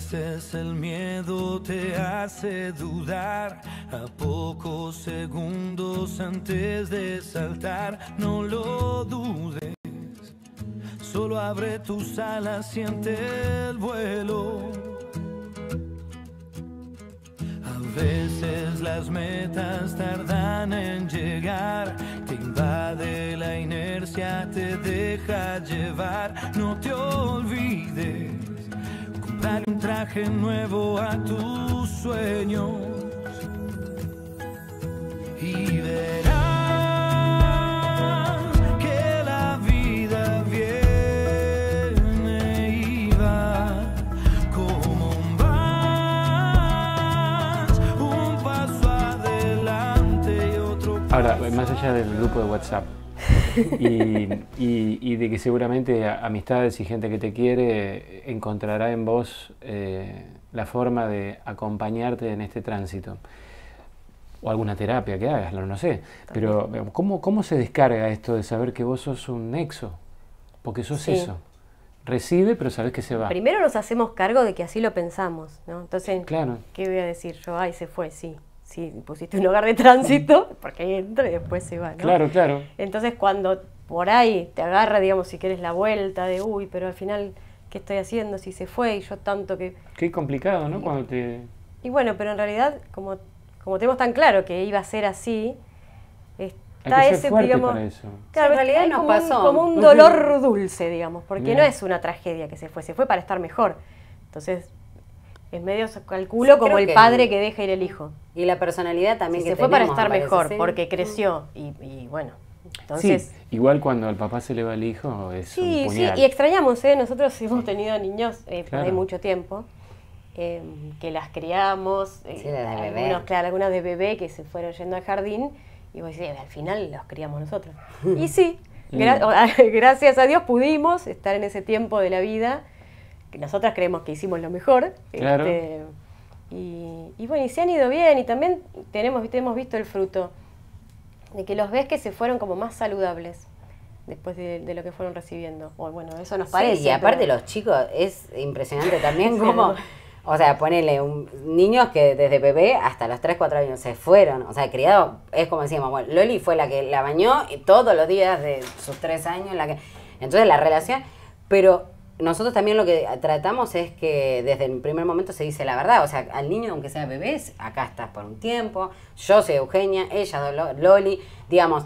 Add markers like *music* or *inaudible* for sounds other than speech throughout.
veces el miedo te hace dudar a pocos segundos antes de saltar. No lo dudes, solo abre tus alas, siente el vuelo. A veces las metas tardan en llegar, te invade la inercia, te deja llevar, no te olvides, un traje nuevo a tus sueños y verás que la vida viene y va como un vas, un paso adelante y otro Ahora, paso más allá del grupo de WhatsApp y, y- y de que seguramente amistades y gente que te quiere encontrará en vos eh, la forma de acompañarte en este tránsito. O alguna terapia que hagas, no, no sé. Pero ¿cómo, ¿cómo se descarga esto de saber que vos sos un nexo? Porque sos Sí. eso. Recibe, pero sabes que se va. Primero nos hacemos cargo de que así lo pensamos, ¿no? Entonces, Claro. ¿qué voy a decir yo? Ay, se fue, sí. Sí, pusiste un hogar de tránsito, porque ahí entra y después se va, ¿no? Claro, claro. Entonces, cuando por ahí te agarra, digamos, si quieres la vuelta de, uy, pero al final, ¿qué estoy haciendo si se fue y yo tanto que... Qué complicado, ¿no? Cuando te... Y bueno, pero en realidad, como, como tenemos tan claro que iba a ser así, Hay está que ser ese, digamos... para eso. Claro, En realidad hay nos como un- pasó. como un dolor dulce, digamos, porque Bien. no es una tragedia que se fue, se fue para estar mejor. Entonces, es medio, calculo, Sí, como el que- padre que deja ir el hijo. Y la personalidad también que se fue para estar parece, mejor, ¿sí? porque creció y, y bueno, entonces... sí, igual cuando al papá se le va el hijo es Sí, un sí, puñal. y extrañamos, ¿eh? Nosotros hemos tenido niños eh, por ahí Claro. mucho tiempo, eh, que las criamos, eh, Sí, bebé. algunos, claro, algunas de bebé que se fueron yendo al jardín, y vos decís, "Eh, al final los criamos nosotros. *laughs* y sí, gra- *laughs* gracias a Dios pudimos estar en ese tiempo de la vida, que nosotras creemos que hicimos lo mejor. Claro. este, y, y bueno, y se han ido bien, y también tenemos, viste, hemos visto el fruto de que los ves que se fueron como más saludables después de, de lo que fueron recibiendo. O bueno, eso nos Sí, parece. y aparte pero- los chicos, es impresionante también *laughs* Sí, como, no. o sea, ponele un, niños que desde bebé hasta los 3, 4 años se fueron, o sea, criado, es como decíamos, bueno, Loli fue la que la bañó y todos los días de sus 3 años, la que, entonces la relación, pero nosotros también lo que tratamos es que desde el primer momento se dice la verdad, o sea, al niño aunque sea bebé, acá estás por un tiempo, yo soy Eugenia, ella Loli, digamos,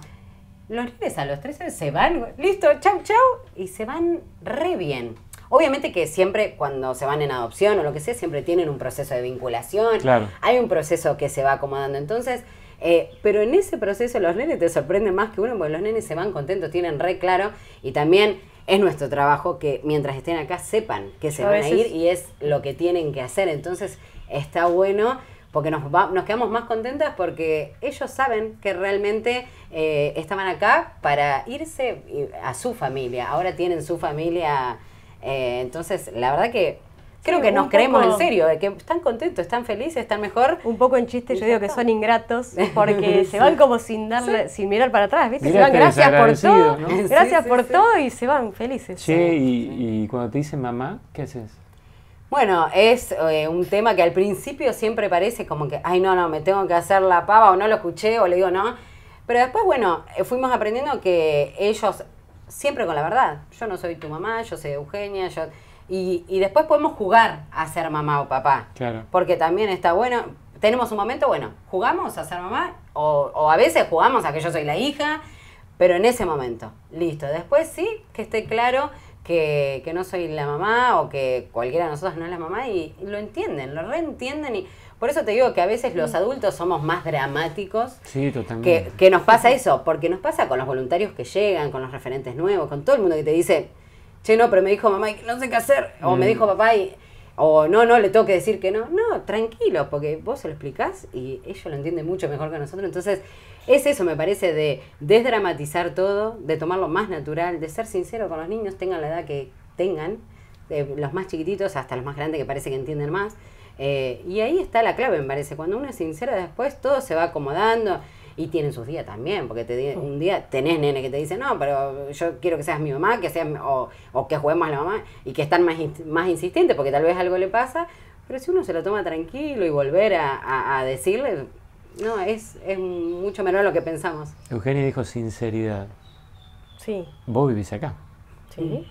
los nenes a los 13 años se van, listo, chau, chau, y se van re bien. Obviamente que siempre cuando se van en adopción o lo que sea, siempre tienen un proceso de vinculación. Claro. Hay un proceso que se va acomodando. Entonces, eh, pero en ese proceso los nenes te sorprenden más que uno, porque los nenes se van contentos, tienen re claro. Y también es nuestro trabajo que mientras estén acá sepan que se a van a ir y es lo que tienen que hacer. Entonces, está bueno porque nos, va- nos quedamos más contentas porque ellos saben que realmente eh, estaban acá para irse y- a su familia. Ahora tienen su familia. eh, entonces, la verdad que creo Sí, que nos creemos poco- en serio, de que están contentos, están felices, están mejor. Un poco en chiste Y yo digo que son ingratos *laughs* porque se van como sin darle, sin mirar para atrás, ¿viste? Mirá se van qué gracias por todo, *laughs* gracias Sí, sí, por sí. todo y se van felices. Che, y, y cuando te dicen mamá, ¿qué haces? Bueno, es eh, un tema que al principio siempre parece como que, ay, no, no, me tengo que hacer la pava o no lo escuché o le digo no. Pero después, bueno, eh, fuimos aprendiendo que ellos, siempre con la verdad, yo no soy tu mamá, yo soy Eugenia, yo... Y, y después podemos jugar a ser mamá o papá. Claro. Porque también está bueno, tenemos un momento, bueno, jugamos a ser mamá o, o a veces jugamos a que yo soy la hija, pero en ese momento, listo. Después sí, que esté claro que, que no soy la mamá o que cualquiera de nosotros no es la mamá y, y lo entienden, lo reentienden y por eso te digo que a veces los adultos somos más dramáticos Sí, totalmente. que, que nos pasa eso, porque nos pasa con los voluntarios que llegan, con los referentes nuevos, con todo el mundo que te dice, che, no, pero me dijo mamá y no sé qué hacer, o me Mm. dijo papá y, o no, no, le tengo que decir que no. No, tranquilo, porque vos se lo explicás y ellos lo entienden mucho mejor que nosotros. Entonces, es eso, me parece, de desdramatizar todo, de tomarlo más natural, de ser sincero con los niños, tengan la edad que tengan, de los más chiquititos hasta los más grandes que parece que entienden más. Eh, y ahí está la clave, me parece. Cuando uno es sincero, después todo se va acomodando. Y tienen sus días también, porque te, un día tenés nene que te dice, no, pero yo quiero que seas mi mamá, que seas, mi- o, o que juguemos a la mamá, y que están más, más insistentes, porque tal vez algo le pasa, pero si uno se lo toma tranquilo y volver a, a- a decirle, no, es, es mucho menor lo que pensamos. Eugenia dijo sinceridad. Sí, Vos vivís acá. sí.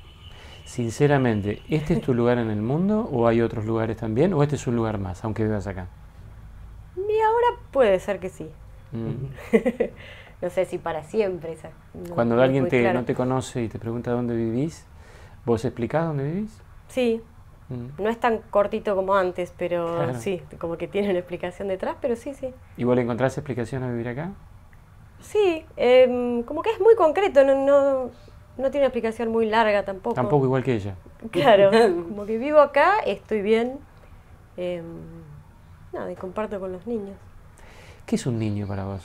Sinceramente, ¿este es tu lugar en el mundo o hay otros lugares también? ¿O este es un lugar más, aunque vivas acá? Y ahora puede ser que sí. Mm. *laughs* No sé si para siempre. esa- no- Cuando no alguien te, claro. no te conoce y te pregunta dónde vivís, ¿vos explicás dónde vivís? Sí, Mm. no es tan cortito como antes, pero Claro. sí, como que tiene una explicación detrás, pero sí, sí. ¿Y vos le encontrás explicación a vivir acá? Sí, em, como que es muy concreto, no, no, no tiene una explicación muy larga tampoco. Tampoco igual que ella. Claro, *laughs* como que vivo acá, estoy bien. em, nada, y comparto con los niños. ¿Qué es un niño para vos?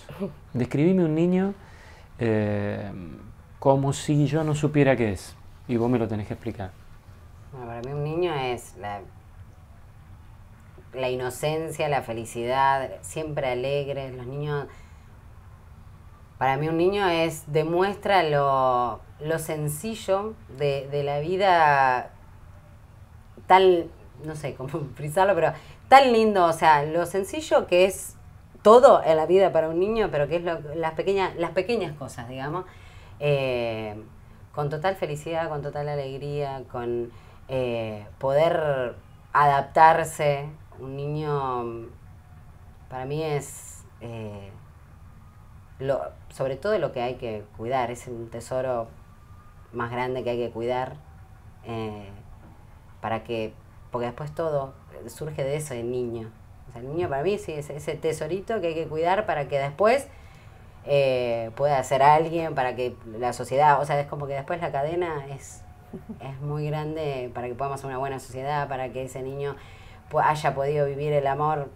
Describime un niño eh, como si yo no supiera qué es. Y vos me lo tenés que explicar. Para mí un niño es la, la inocencia, la felicidad, siempre alegre. Los niños, para mí un niño es demuestra lo, lo sencillo de, de la vida tal, no sé cómo *laughs* frisarlo, pero tan lindo, o sea, lo sencillo que es todo en la vida para un niño, pero que es lo- las, pequeñas, las pequeñas cosas, digamos, eh, con total felicidad, con total alegría, con eh, poder adaptarse. Un niño, para mí es, eh, lo, sobre todo lo que hay que cuidar, es un tesoro más grande que hay que cuidar. para que, porque después todo surge de eso, del niño. O sea, el niño para mí sí es ese tesorito que hay que cuidar para que después eh, pueda ser alguien, para que la sociedad, o sea, es como que después la cadena es, es muy grande para que podamos ser una buena sociedad, para que ese niño haya podido vivir el amor.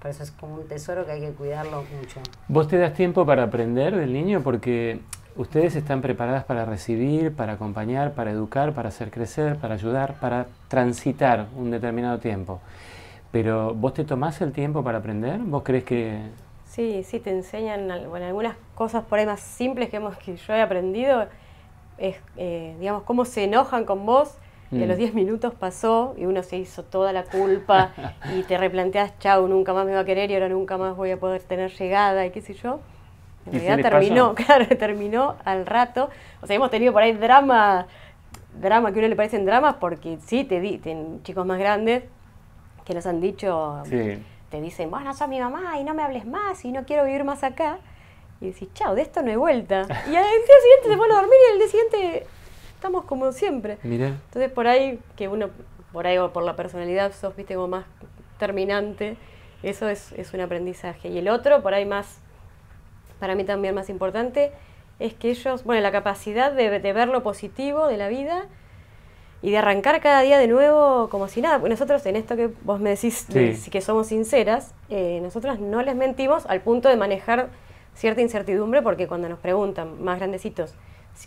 Por eso es como un tesoro que hay que cuidarlo mucho. ¿Vos te das tiempo para aprender del niño? Porque ustedes están preparadas para recibir, para acompañar, para educar, para hacer crecer, para ayudar, para transitar un determinado tiempo. Pero ¿vos te tomás el tiempo para aprender? ¿Vos crees que... Sí, sí, te enseñan bueno, algunas cosas por ahí más simples que, hemos, que yo he aprendido. Es, eh, digamos, cómo se enojan con vos. A Mm. los 10 minutos pasó y uno se hizo toda la culpa *laughs* y te replanteas, chau, nunca más me va a querer y ahora nunca más voy a poder tener llegada y qué sé yo. En ¿Y si realidad terminó, pasó? *laughs* claro, terminó al rato. O sea, hemos tenido por ahí drama, drama que a uno le parecen dramas porque sí, te di, chicos más grandes que nos han dicho, Sí. te dicen, vos no sos mi mamá y no me hables más y no quiero vivir más acá. Y decís, chao, de esto no hay vuelta. Y al día siguiente se pone a dormir y al día siguiente estamos como siempre. Entonces por ahí, que uno, por ahí o por la personalidad sos, viste, como más terminante, eso es, es un aprendizaje. Y el otro, por ahí más, para mí también más importante, es que ellos, bueno, la capacidad de, de ver lo positivo de la vida y de arrancar cada día de nuevo como si nada. Nosotros en esto que vos me decís de que somos sinceras, eh, nosotros no les mentimos al punto de manejar cierta incertidumbre porque cuando nos preguntan más grandecitos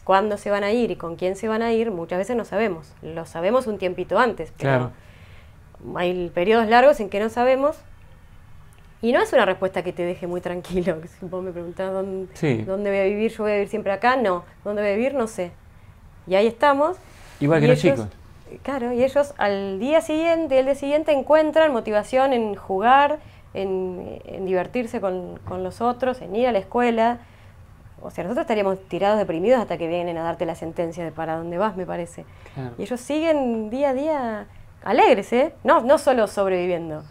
cuándo se van a ir y con quién se van a ir, muchas veces no sabemos. Lo sabemos un tiempito antes, pero Claro. hay periodos largos en que no sabemos. Y no es una respuesta que te deje muy tranquilo. *laughs* Si vos me preguntás dónde, Sí. dónde voy a vivir, yo voy a vivir siempre acá, no. ¿Dónde voy a vivir? No sé. Y ahí estamos. Igual que Y los ellos- chicos. Claro, y ellos al día siguiente, el día siguiente encuentran motivación en jugar, en, en divertirse con, con los otros, en ir a la escuela. O sea, nosotros estaríamos tirados deprimidos hasta que vienen a darte la sentencia de para dónde vas, me parece. Claro. Y ellos siguen día a día alegres, ¿eh? No, no solo sobreviviendo.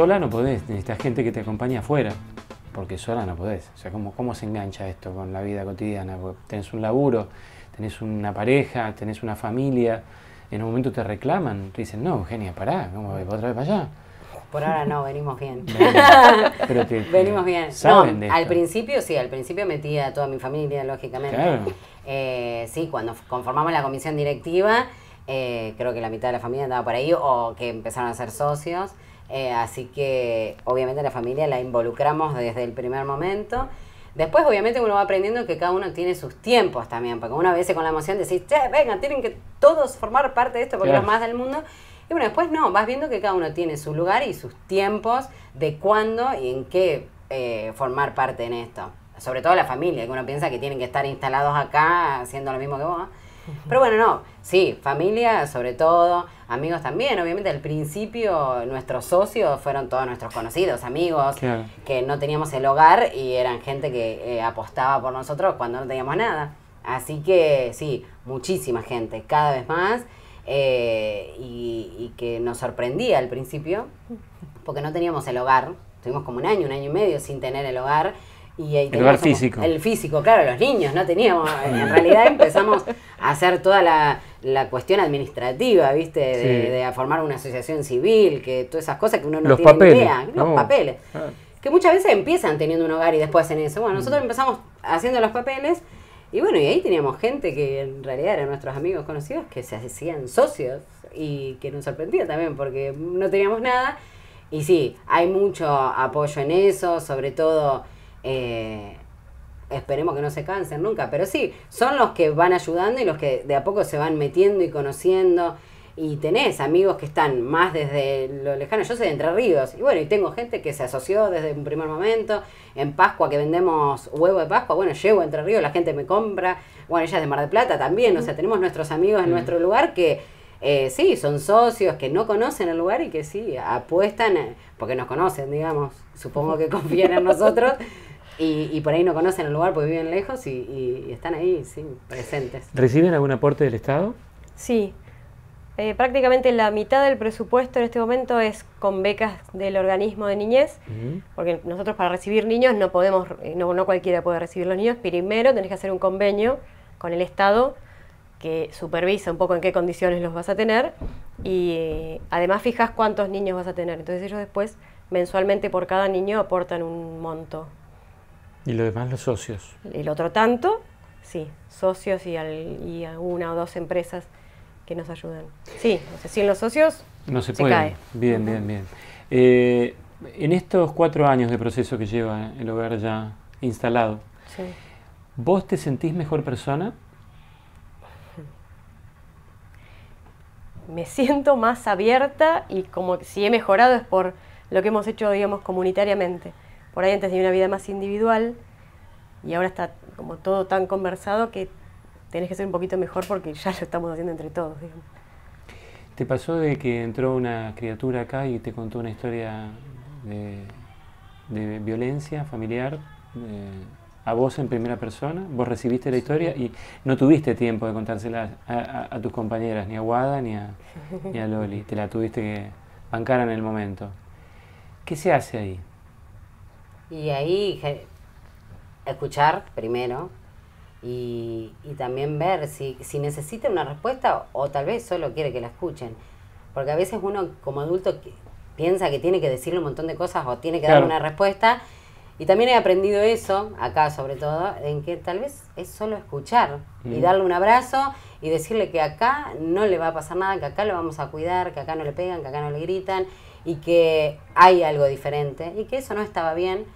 Sola no podés, necesitas gente que te acompañe afuera, porque sola no podés. O sea, ¿cómo, cómo se engancha esto con la vida cotidiana? Porque tenés un laburo, tenés una pareja, tenés una familia, en un momento te reclaman, te dicen, no, Eugenia, pará, ¿cómo otra vez para allá? Por ahora no, venimos bien. *laughs* Pero te- *laughs* venimos bien. saben No, de al principio sí, al principio metía a toda mi familia, lógicamente. Claro. Eh, sí, cuando conformamos la comisión directiva, eh, creo que la mitad de la familia andaba por ahí o que empezaron a ser socios. Eh, así que obviamente la familia la involucramos desde el primer momento. Después obviamente uno va aprendiendo que cada uno tiene sus tiempos también, porque una vez con la emoción decís, che, venga, tienen que todos formar parte de esto porque Claro. los más del mundo. Y bueno, después no, vas viendo que cada uno tiene su lugar y sus tiempos de cuándo y en qué eh, formar parte en esto. Sobre todo la familia, que uno piensa que tienen que estar instalados acá haciendo lo mismo que vos. Pero bueno, no, sí, familia sobre todo, amigos también. Obviamente al principio nuestros socios fueron todos nuestros conocidos, amigos, Claro. que no teníamos el hogar y eran gente que eh, apostaba por nosotros cuando no teníamos nada. Así que sí, muchísima gente, cada vez más. eh, y, y que nos sorprendía al principio, porque no teníamos el hogar. Tuvimos como un año, un año y medio sin tener el hogar. Y ahí El físico. El físico, claro, los niños no teníamos. En realidad empezamos a hacer toda la, la cuestión administrativa, ¿viste? De, Sí. de formar una asociación civil, que todas esas cosas que uno no Los tiene papeles, idea. Los no. papeles Ah. que muchas veces empiezan teniendo un hogar y después hacen eso. Bueno, Mm. nosotros empezamos haciendo los papeles y bueno, y ahí teníamos gente que en realidad eran nuestros amigos conocidos que se hacían socios y que nos sorprendía también porque no teníamos nada. Y sí, hay mucho apoyo en eso, sobre todo... eh, esperemos que no se cansen nunca, pero sí, son los que van ayudando y los que de a poco se van metiendo y conociendo. Y tenés amigos que están más desde lo lejano. Yo soy de Entre Ríos. Y bueno, y tengo gente que se asoció desde un primer momento. En Pascua, que vendemos huevo de Pascua, bueno, llego a Entre Ríos, la gente me compra. Bueno, ella es de Mar del Plata también. O sea, tenemos nuestros amigos en nuestro lugar que eh, sí, son socios, que no conocen el lugar y que sí, apuestan, eh, porque nos conocen, digamos. Supongo que confían en *laughs* nosotros. Y, y por ahí no conocen el lugar porque viven lejos y, y- y están ahí, sí, presentes. ¿Reciben algún aporte del Estado? Sí. Eh, prácticamente la mitad del presupuesto en este momento es con becas del organismo de niñez, porque nosotros para recibir niños no podemos, eh, no, no cualquiera puede recibir los niños. Primero tenés que hacer un convenio con el Estado que supervisa un poco en qué condiciones los vas a tener y eh, además fijas cuántos niños vas a tener. Entonces ellos después mensualmente por cada niño aportan un monto. Y lo demás los socios. El otro tanto, sí, socios y, al- y una o dos empresas que nos ayudan. Sí, o sea, sin los socios No se, Se puede. cae. Bien, bien, bien. Eh, en estos cuatro años de proceso que lleva el hogar ya instalado, sí. ¿vos te sentís mejor persona? me siento más abierta y como que si he mejorado es por lo que hemos hecho, digamos, comunitariamente. Por ahí antes tenía una vida más individual y ahora está como todo tan conversado que tenés que ser un poquito mejor porque ya lo estamos haciendo entre todos, digamos. ¿Te pasó de que entró una criatura acá y te contó una historia de, de violencia familiar eh, a vos en primera persona? ¿Vos recibiste la historia y no tuviste tiempo de contársela a, a- a tus compañeras, ni a Guada ni a, ni a Loli? Te la tuviste que bancar en el momento. ¿Qué se hace ahí? Y ahí escuchar primero y, y también ver si, si necesita una respuesta o tal vez solo quiere que la escuchen. Porque a veces uno como adulto piensa que tiene que decirle un montón de cosas o tiene que dar Claro. una respuesta. Y también he aprendido eso, acá sobre todo, en que tal vez es solo escuchar y Mm. darle un abrazo y decirle que acá no le va a pasar nada, que acá lo vamos a cuidar, que acá no le pegan, que acá no le gritan y que hay algo diferente y que eso no estaba bien.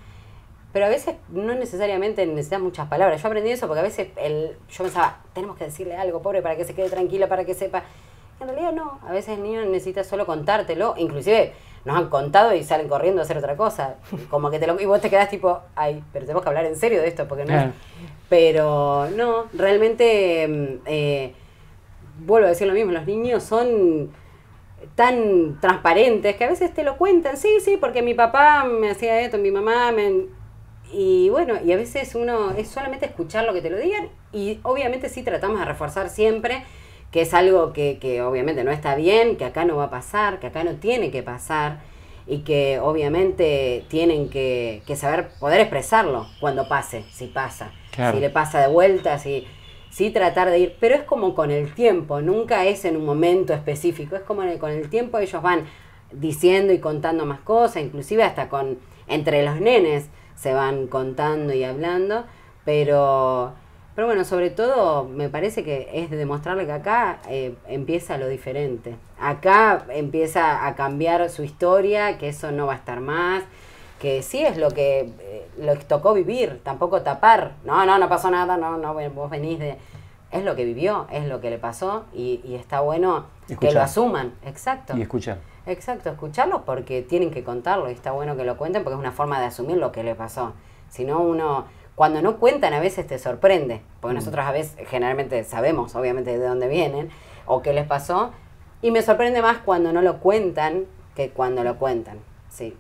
Pero a veces no necesariamente necesitas muchas palabras. Yo aprendí eso porque a veces el, yo pensaba, tenemos que decirle algo, pobre, para que se quede tranquilo, para que sepa. En realidad no, a veces el niño necesita solo contártelo. Inclusive nos han contado y salen corriendo a hacer otra cosa. *laughs* Como que te lo... Y vos te quedás tipo, ay, pero tenemos que hablar en serio de esto porque no... es-". Claro. Pero no, realmente, eh, vuelvo a decir lo mismo, los niños son tan transparentes que a veces te lo cuentan, sí, sí, porque mi papá me hacía esto, mi mamá me... Y bueno, y a veces uno es solamente escuchar lo que te lo digan y obviamente sí tratamos de reforzar siempre que es algo que, que obviamente no está bien, que acá no va a pasar, que acá no tiene que pasar y que obviamente tienen que, que saber poder expresarlo cuando pase, si pasa, Claro. si le pasa de vuelta, si sí tratar de ir, pero es como con el tiempo, nunca es en un momento específico, es como en el- con el tiempo ellos van diciendo y contando más cosas, inclusive hasta con entre los nenes se van contando y hablando, pero pero bueno, sobre todo me parece que es de demostrarle que acá eh, empieza lo diferente. Acá empieza a cambiar su historia, que eso no va a estar más, que sí es lo que eh, lo que tocó vivir, tampoco tapar. No, no, no pasó nada, no, no, vos venís de... Es lo que vivió, es lo que le pasó y, y está bueno que lo asuman. Exacto. Y escuchar. Exacto, escucharlos porque tienen que contarlo y está bueno que lo cuenten porque es una forma de asumir lo que le pasó. Si no, uno, cuando no cuentan a veces te sorprende, porque nosotros a veces generalmente sabemos obviamente de dónde vienen o qué les pasó y me sorprende más cuando no lo cuentan que cuando lo cuentan. Sí.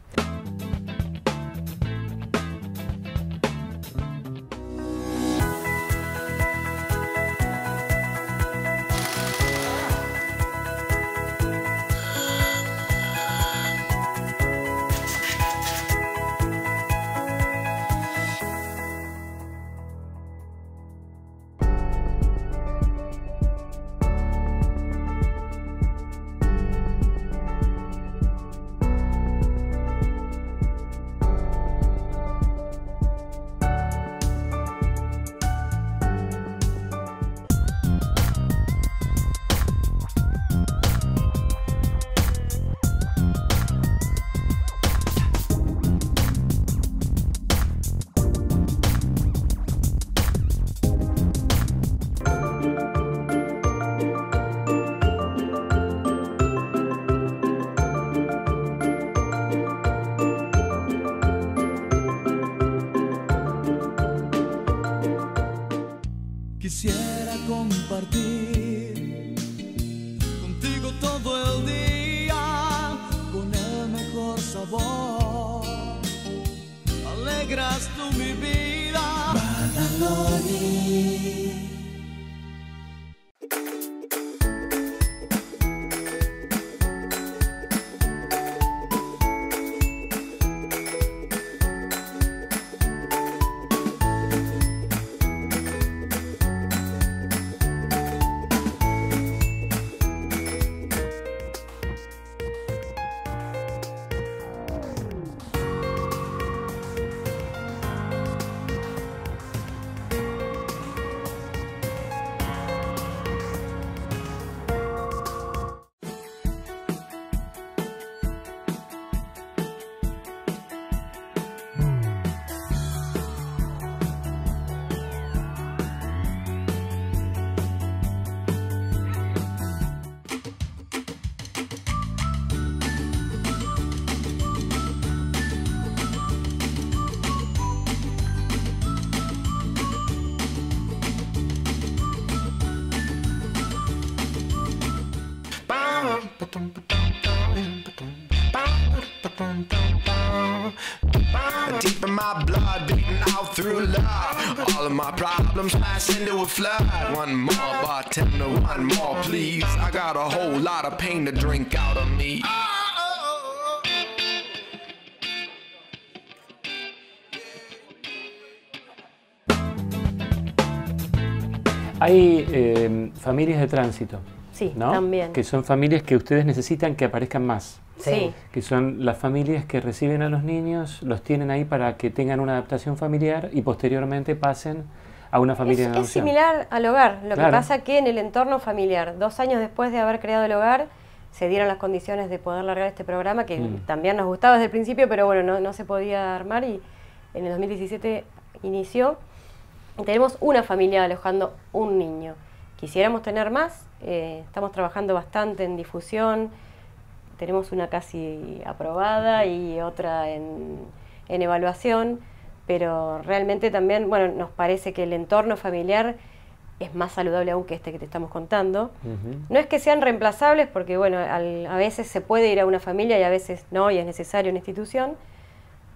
grass love. All of my problems smash into a flood. One more bartender, one more, please. I got a whole lot of pain to drink out of me. Hay eh, familias de tránsito, Sí, ¿no? también. Que son familias que ustedes necesitan que aparezcan más. Sí. Que son las familias que reciben a los niños, los tienen ahí para que tengan una adaptación familiar y posteriormente pasen a una familia Es, de es similar al hogar, lo Claro. que pasa que en el entorno familiar, dos años después de haber creado el hogar, se dieron las condiciones de poder largar este programa, que Mm. también nos gustaba desde el principio, pero bueno, no, no se podía armar y en el 2017 inició. Y tenemos una familia alojando un niño. Quisiéramos tener más, eh, estamos trabajando bastante en difusión, tenemos una casi aprobada y otra en, en evaluación, pero realmente también, bueno, nos parece que el entorno familiar es más saludable aún que este que te estamos contando. No es que sean reemplazables, porque bueno, al- a veces se puede ir a una familia y a veces no, y es necesario una institución,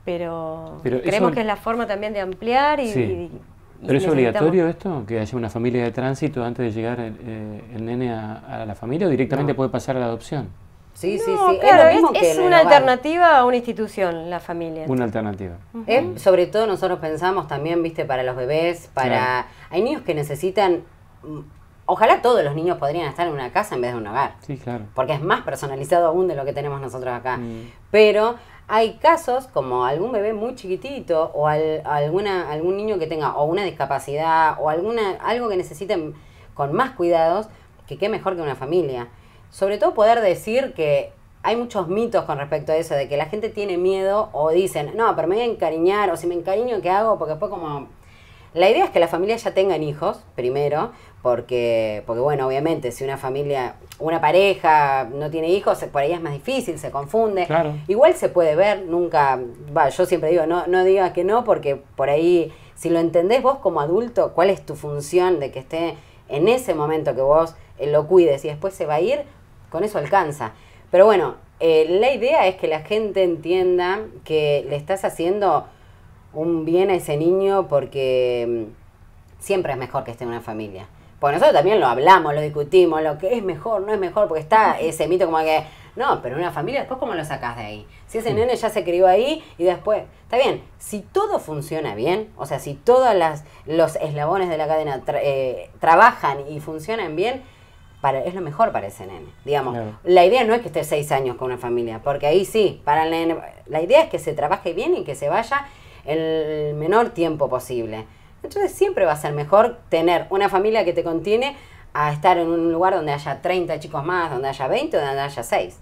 pero, Pero creemos eso- que es la forma también de ampliar y... Sí. y- y ¿Pero es obligatorio esto? ¿Que haya una familia de tránsito antes de llegar el, eh, el nene a, a la familia o directamente No. puede pasar a la adopción? Sí, sí, No, sí. claro, es una alternativa a una institución, la familia. Una alternativa. Es, sobre todo nosotros pensamos también, viste, para los bebés, para... Claro. Hay niños que necesitan... mm, Ojalá todos los niños podrían estar en una casa en vez de un hogar. Sí, claro. porque es más personalizado aún de lo que tenemos nosotros acá. Mm. Pero hay casos como algún bebé muy chiquitito o al- alguna, algún niño que tenga o una discapacidad o alguna algo que necesiten con más cuidados, que qué mejor que una familia. Sobre todo poder decir que hay muchos mitos con respecto a eso, de que la gente tiene miedo o dicen, no, pero me voy a encariñar o si me encariño, ¿qué hago? Porque después como... La idea es que las familias ya tengan hijos, primero, porque, porque bueno, obviamente, si una familia, una pareja no tiene hijos, por ahí es más difícil, se confunde. Claro. Igual se puede ver, nunca, va, yo siempre digo, no, no digas que no, porque por ahí, si lo entendés vos como adulto, cuál es tu función de que esté en ese momento que vos eh, lo cuides y después se va a ir, con eso alcanza. Pero bueno, eh, la idea es que la gente entienda que le estás haciendo un bien a ese niño porque mm, siempre es mejor que esté en una familia. Porque nosotros también lo hablamos, lo discutimos, lo que es mejor, no es mejor, porque está ese mito como que, no, pero una familia, después cómo lo sacás de ahí. Si ese nene ya se crió ahí y después, está bien, si todo funciona bien, o sea, si todos las, los eslabones de la cadena tra- eh, trabajan y funcionan bien, para, es lo mejor para ese nene. Digamos, la idea no es que esté seis años con una familia, porque ahí sí, para el nene, la idea es que se trabaje bien y que se vaya el menor tiempo posible. Entonces siempre va a ser mejor tener una familia que te contiene a estar en un lugar donde haya 30 chicos más, donde haya 20 o donde haya 6.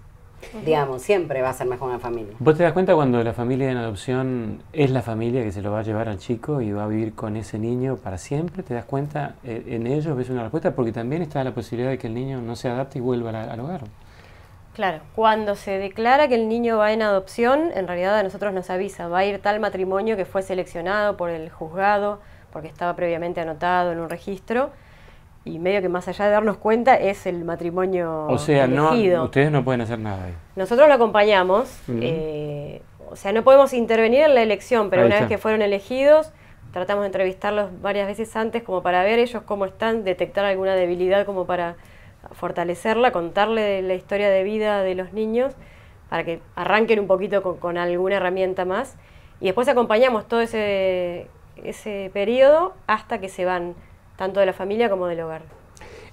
Digamos, siempre va a ser mejor una familia. ¿Vos te das cuenta cuando la familia en adopción es la familia que se lo va a llevar al chico y va a vivir con ese niño para siempre? ¿Te das cuenta? Eh, En ellos ves una respuesta porque también está la posibilidad de que el niño no se adapte y vuelva al, al hogar. Claro, cuando se declara que el niño va en adopción, en realidad a nosotros nos avisa, va a ir tal matrimonio que fue seleccionado por el juzgado, porque estaba previamente anotado en un registro, y medio que más allá de darnos cuenta es el matrimonio O sea, no, elegido. ustedes no pueden hacer nada ahí. Nosotros lo acompañamos, eh, o sea, no podemos intervenir en la elección, pero Ahí una vez que fueron elegidos, tratamos de entrevistarlos varias veces antes como para ver ellos cómo están, detectar alguna debilidad como para fortalecerla, contarle la historia de vida de los niños, para que arranquen un poquito con, con alguna herramienta más. Y después acompañamos todo ese, ese periodo hasta que se van, tanto de la familia como del hogar.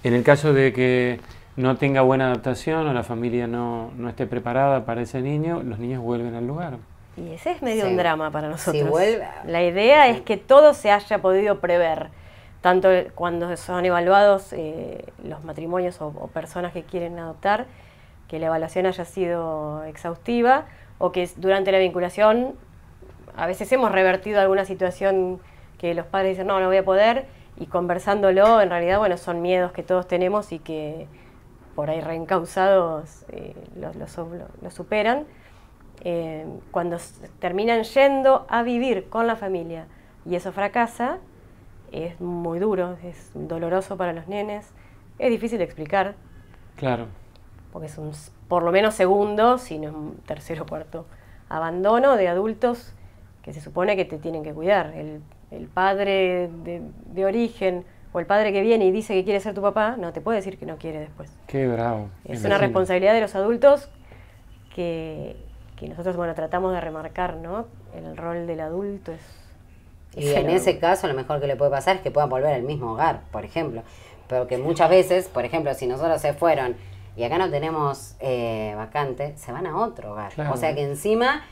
En el caso de que no tenga buena adaptación o la familia no, no esté preparada para ese niño, los niños vuelven al lugar. Y ese es medio Sí. un drama para nosotros. vuelve- La idea es que todo se haya podido prever, tanto cuando son evaluados eh, los matrimonios o, o personas que quieren adoptar, que la evaluación haya sido exhaustiva o que durante la vinculación a veces hemos revertido alguna situación que los padres dicen no, no voy a poder y conversándolo en realidad bueno son miedos que todos tenemos y que por ahí reencausados eh, los lo su- lo- lo superan eh, cuando terminan yendo a vivir con la familia y eso fracasa, es muy duro, es doloroso para los nenes, es difícil de explicar, Claro. porque es un por lo menos segundo, si no es un tercero o cuarto abandono de adultos que se supone que te tienen que cuidar. El, el padre de, de origen o el padre que viene y dice que quiere ser tu papá, no te puede decir que no quiere después. Qué bravo. Es una responsabilidad de los adultos que, que nosotros bueno, tratamos de remarcar, ¿no? El rol del adulto es... Y en enorme. ese caso lo mejor que le puede pasar es que puedan volver al mismo hogar, por ejemplo. Pero que muchas veces, por ejemplo, si nosotros se fueron y acá no tenemos eh, vacante, se van a otro hogar. Claro. O sea que encima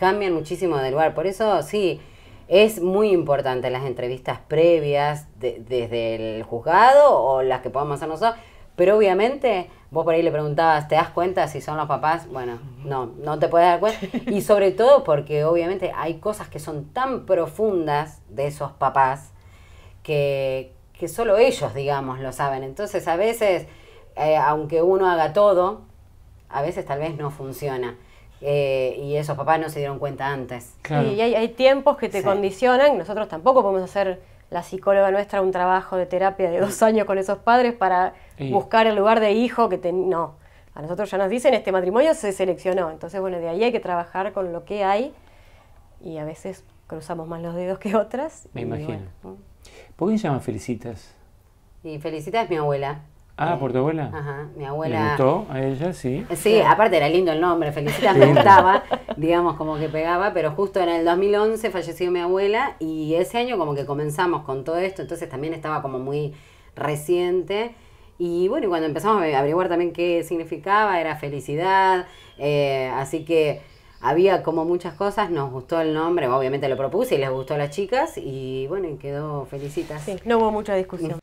cambian muchísimo de lugar. Por eso sí, es muy importante las entrevistas previas de- desde el juzgado o las que podamos hacer nosotros. Pero obviamente, vos por ahí le preguntabas, ¿te das cuenta si son los papás? Bueno, no, no te puedes dar cuenta. Y sobre todo porque obviamente hay cosas que son tan profundas de esos papás que, que solo ellos, digamos, lo saben. Entonces a veces, eh, aunque uno haga todo, a veces tal vez no funciona. Eh, y esos papás no se dieron cuenta antes. Claro. Sí, y hay, hay tiempos que te Sí. condicionan. Nosotros tampoco podemos hacer, la psicóloga nuestra, un trabajo de terapia de dos años con esos padres para buscar el lugar de hijo que ten- No, a nosotros ya nos dicen, este matrimonio se seleccionó. Entonces, bueno, de ahí hay que trabajar con lo que hay y a veces cruzamos más los dedos que otras. Me imagino. bueno, ¿Por qué se llama Felicitas? Y Felicita es mi abuela. Ah, ¿por tu abuela? Ajá, mi ¿Le abuela. gustó a ella? Sí. Sí, aparte era lindo el nombre, Felicitas me gustaba, digamos como que pegaba, pero justo en el 2011 falleció mi abuela y ese año como que comenzamos con todo esto, entonces también estaba como muy reciente y bueno, y cuando empezamos a averiguar también qué significaba, era felicidad, eh, así que había como muchas cosas, nos gustó el nombre, obviamente lo propuse y les gustó a las chicas y bueno, y quedó Felicitas. Sí, no hubo mucha discusión.